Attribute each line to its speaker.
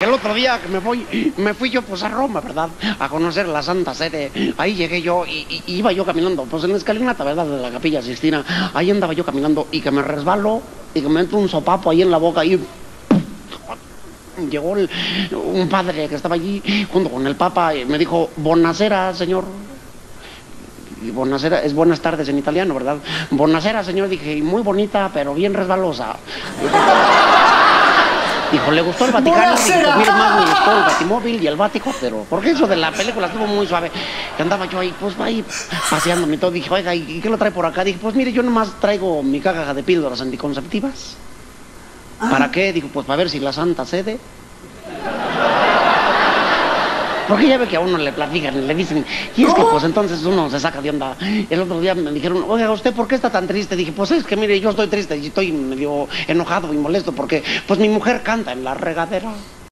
Speaker 1: El otro día que me voy, me fui yo pues a Roma, ¿verdad? A conocer la Santa Sede. Ahí llegué yo y, iba yo caminando, pues en la escalinata, ¿verdad? De la capilla Sistina. Ahí andaba yo caminando y que me resbalo y que me meto un sopapo ahí en la boca y llegó un padre que estaba allí junto con el papa y me dijo, Bonasera, señor. Y Bonasera es buenas tardes en italiano, ¿verdad? Bonasera, señor, dije, muy bonita, pero bien resbalosa. Dijo, ¿le gustó el Vaticano? Pues mire, más me gustó el Batimóvil y el Vático, pero porque eso de la película estuvo muy suave. Que andaba yo ahí, pues ahí paseándome y todo. Dije, oiga, ¿y qué lo trae por acá? Dije, pues mire, yo nomás traigo mi caja de píldoras anticonceptivas. ¿Para qué? Dijo, pues para ver si la Santa Sede. Porque ya ve que a uno le platican, le dicen, y es que pues entonces uno se saca de onda. El otro día me dijeron, oiga, ¿usted por qué está tan triste? Dije, pues es que mire, yo estoy triste y estoy medio enojado y molesto porque pues mi mujer canta en la regadera.